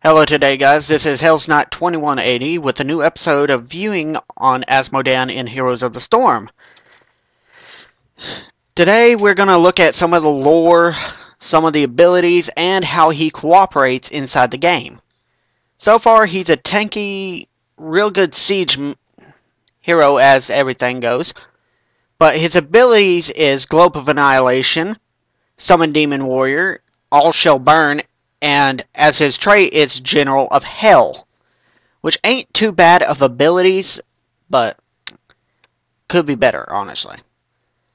Hello today guys, this is Hell's Knight 2180 with a new episode of Viewing on Azmodan in Heroes of the Storm. Today we're going to look at some of the lore, some of the abilities, and how he cooperates inside the game. So far he's a tanky, real good siege hero as everything goes, but his abilities is Globe of Annihilation, Summon Demon Warrior, All Shall Burn, and as his trait, it's General of Hell, which ain't too bad of abilities, but could be better, honestly.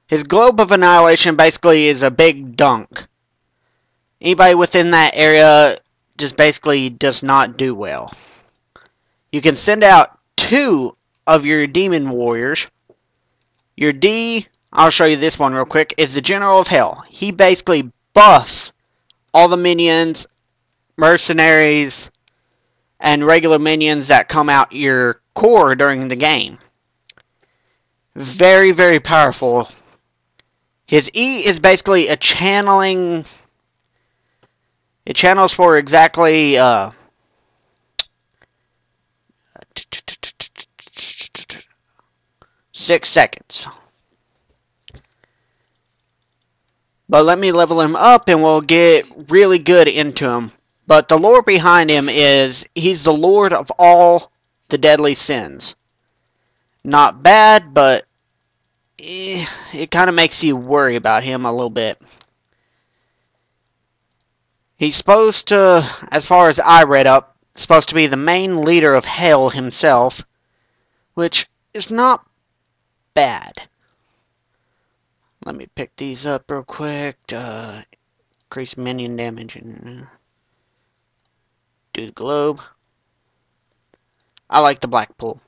His Globe of Annihilation basically is a big dunk. Anybody within that area just basically does not do well. You can send out two of your Demon Warriors. Your D, I'll show you this one real quick, is the General of Hell. He basically buffs all the minions mercenaries, and regular minions that come out your core during the game. Very, very powerful. His E is basically a channeling. It channels for exactly uh, six seconds. But let me level him up and we'll get really good into him. But the lore behind him is he's the lord of all the deadly sins. Not bad, but eh, it kind of makes you worry about him a little bit. He's supposed to, as far as I read up, supposed to be the main leader of hell himself, which is not bad. Let me pick these up real quick. Uh, increase minion damage and do the globe. I like the Black Pool.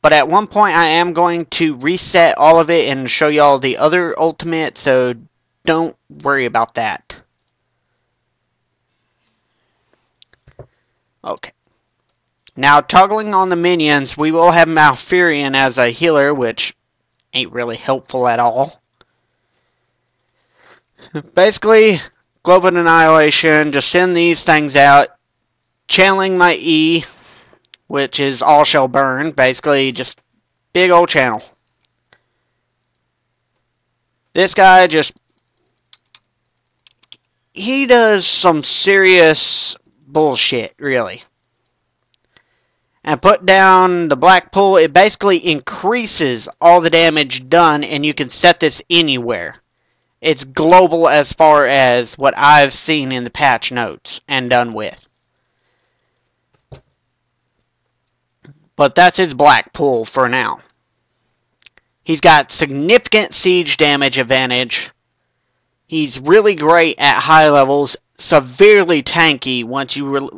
But at one point I am going to reset all of it and show y'all the other ultimate, so don't worry about that. Okay. Now, toggling on the minions, we will have Malfurion as a healer, which ain't really helpful at all. Basically, Global Annihilation, just send these things out, channeling my E, which is all shall burn, basically just big old channel. This guy just he does some serious bullshit, really. And put down the Black Pool, it basically increases all the damage done, and you can set this anywhere. It's global as far as what I've seen in the patch notes and done with. But that's his black pool for now. He's got significant siege damage advantage. He's really great at high levels, severely tanky once you re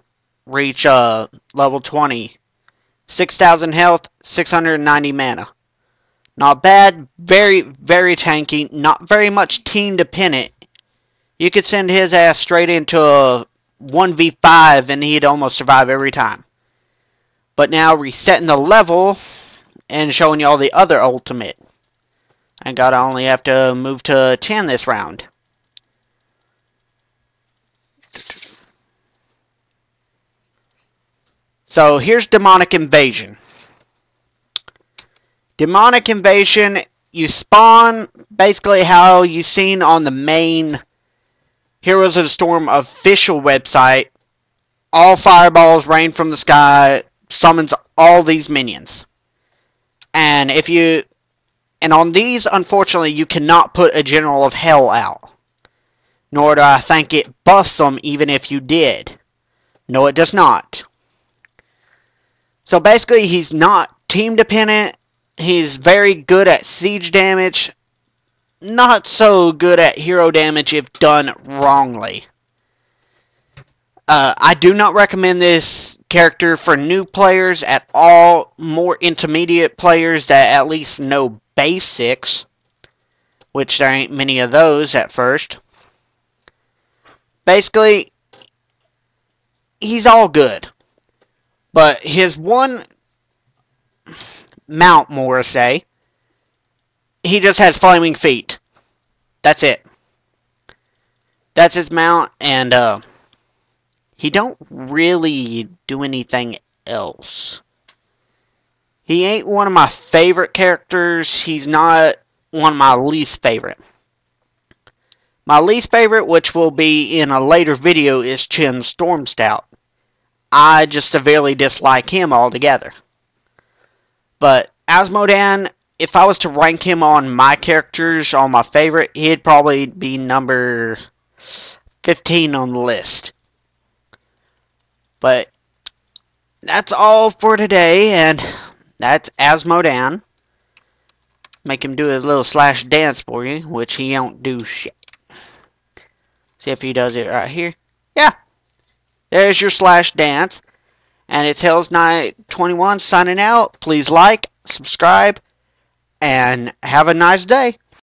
reach uh, level 20. 6,000 health, 690 mana. Not bad, very, very tanky, not very much team dependent. You could send his ass straight into a 1v5 and he'd almost survive every time. But now resetting the level and showing you all the other ultimate. I gotta only have to move to 10 this round. So here's Demonic Invasion. Demonic Invasion, you spawn basically how you seen on the main Heroes of the Storm official website. All fireballs rain from the sky, summons all these minions. And if you and on these unfortunately you cannot put a general of hell out. Nor do I think it buffs them even if you did. No it does not. So basically he's not team dependent. He's very good at siege damage. Not so good at hero damage if done wrongly. Uh, I do not recommend this character for new players at all. More intermediate players that at least know basics, which there ain't many of those at first. Basically, he's all good. But his one mount, more say, he just has flaming feet. That's it. That's his mount, and uh, he don't really do anything else. He ain't one of my favorite characters. He's not one of my least favorite. My least favorite, which will be in a later video, is Chen Stormstout. I just severely dislike him altogether. But Azmodan, if I was to rank him on my characters, on my favorite, he'd probably be number 15 on the list. But that's all for today, and that's Azmodan. Make him do a little slash dance for you, which he don't do shit. See if he does it right here. Yeah. There's your slash dance. And it's Hell's Night 21 signing out. Please like, subscribe, and have a nice day.